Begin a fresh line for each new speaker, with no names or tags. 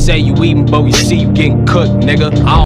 Say you eatin', but we see you gettin' cooked, nigga. I